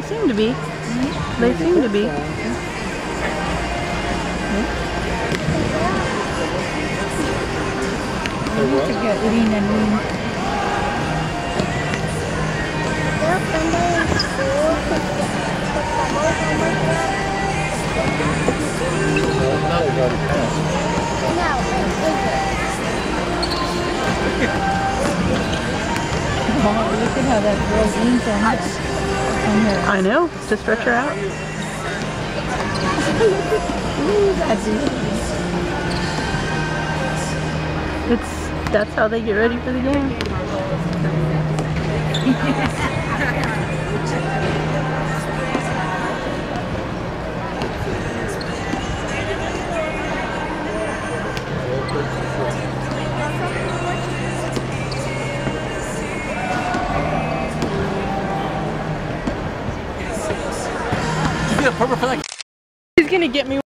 they seem to be. They seem to be. Tiga urin and win. Oh, look at how that girl's in so much on her. I know. To stretch her out. It's that's how they get ready for the game. For He's gonna get me